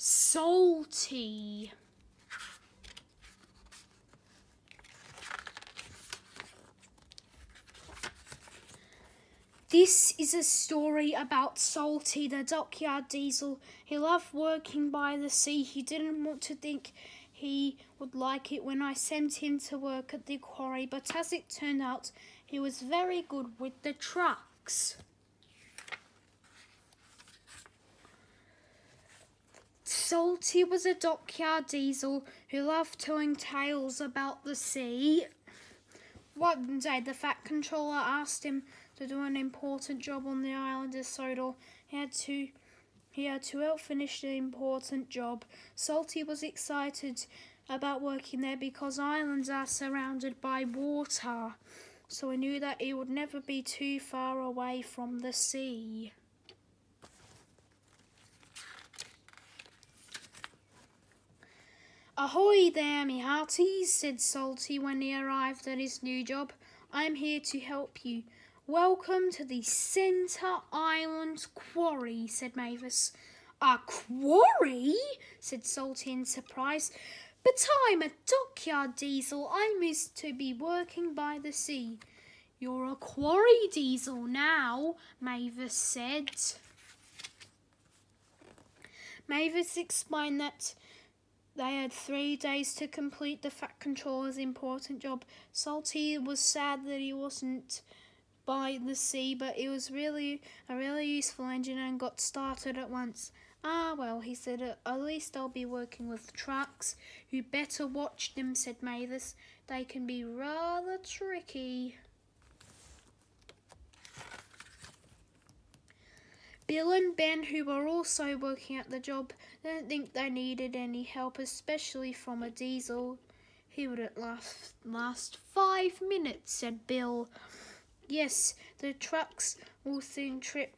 Salty. This is a story about Salty, the dockyard diesel. He loved working by the sea. He didn't want to think he would like it when I sent him to work at the quarry, but as it turned out, he was very good with the trucks. Salty was a dockyard diesel who loved telling tales about the sea. One day, the Fat Controller asked him to do an important job on the island of Sodor. He had to he had to help finish the important job. Salty was excited about working there because islands are surrounded by water, so he knew that he would never be too far away from the sea. Ahoy there, me hearties, said Salty when he arrived at his new job. I'm here to help you. Welcome to the Centre Island Quarry, said Mavis. A quarry? said Salty in surprise. But I'm a dockyard diesel. I'm used to be working by the sea. You're a quarry diesel now, Mavis said. Mavis explained that they had three days to complete the Fat Controller's important job. Salty was sad that he wasn't by the sea, but it was really a really useful engine and got started at once. Ah, well, he said, at least I'll be working with trucks. You better watch them, said Mavis. They can be rather tricky. Bill and Ben, who were also working at the job, didn't think they needed any help, especially from a diesel. He wouldn't last, last five minutes, said Bill. Yes, the trucks will soon trip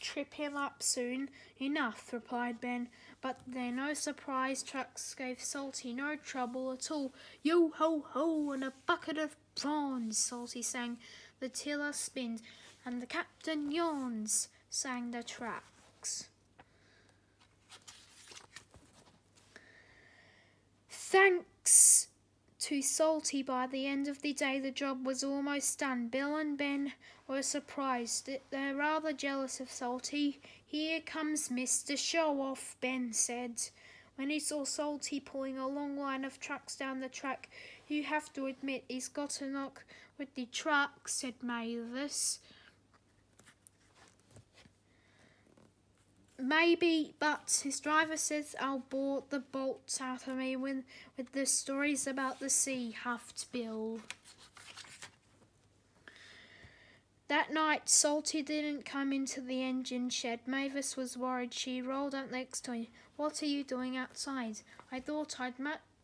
trip him up soon enough, replied Ben. But they're no surprise trucks gave Salty no trouble at all. Yo ho ho and a bucket of prawns, Salty sang. The tiller spins and the captain yawns sang the tracks. Thanks to Salty by the end of the day the job was almost done. Bill and Ben were surprised. They're rather jealous of Salty. Here comes Mr. Show Off, Ben said. When he saw Salty pulling a long line of trucks down the track, you have to admit he's got a knock with the truck, said Mavis. Maybe, but his driver says I'll bore the bolts out of me when, with the stories about the sea, huffed Bill. That night, Salty didn't come into the engine shed. Mavis was worried. She rolled up next to him. What are you doing outside? I thought I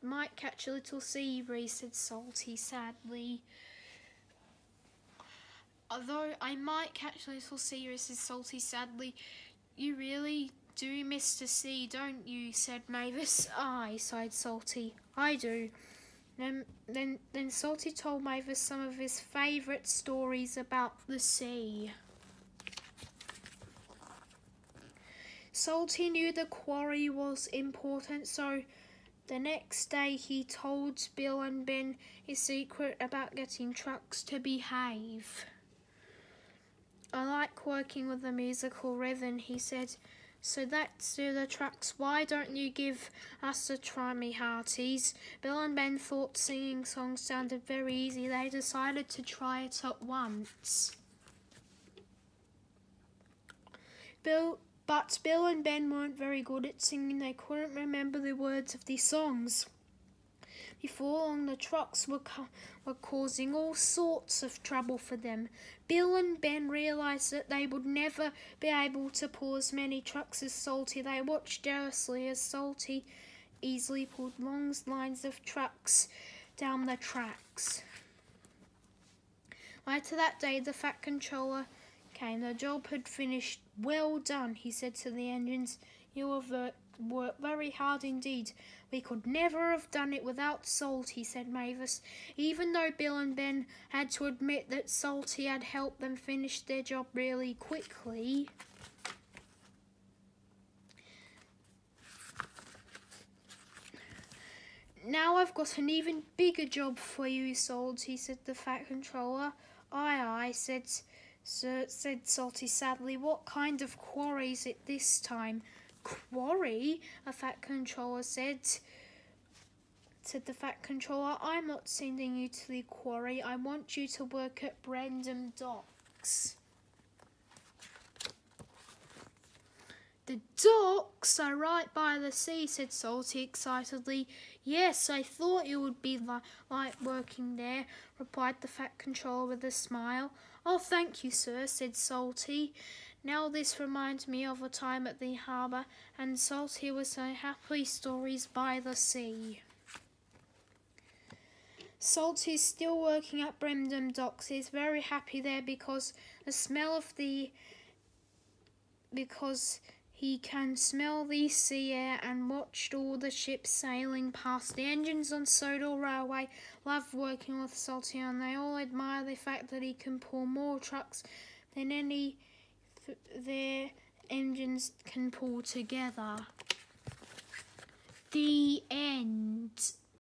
might catch a little sea breeze, said Salty sadly. Although I might catch a little sea breeze, said Salty sadly. You really do Mr. C, don't you? said Mavis. Aye, sighed Salty. I do. Then, then, then Salty told Mavis some of his favourite stories about the sea. Salty knew the quarry was important, so the next day he told Bill and Ben his secret about getting trucks to behave. I like working with the musical rhythm, he said. So that's do the tracks. Why don't you give us a try, me hearties? Bill and Ben thought singing songs sounded very easy. They decided to try it at once. Bill, but Bill and Ben weren't very good at singing. They couldn't remember the words of the songs. Before long, the trucks were, ca were causing all sorts of trouble for them. Bill and Ben realised that they would never be able to pull as many trucks as Salty. They watched jealously as Salty easily pulled long lines of trucks down the tracks. Later that day, the Fat Controller came. The job had finished. Well done, he said to the engines. You have worked very hard indeed. We could never have done it without Salty, said Mavis, even though Bill and Ben had to admit that Salty had helped them finish their job really quickly. now I've got an even bigger job for you, Salty, said the Fat Controller. Aye, aye, said, Sir, said Salty sadly. What kind of quarry is it this time? Quarry? A Fat Controller said. Said the Fat Controller, I'm not sending you to the quarry. I want you to work at Brendam Docks. The docks are right by the sea, said Salty excitedly. Yes, I thought it would be li like working there, replied the Fat Controller with a smile. Oh, thank you, sir, said Salty. Now this reminds me of a time at the harbour, and Salt Salty was saying happy stories by the sea. Salty is still working at Brendam Docks. He's very happy there because the smell of the because he can smell the sea air and watched all the ships sailing past. The engines on Sodor Railway love working with Salty and they all admire the fact that he can pull more trucks than any their engines can pull together. The end.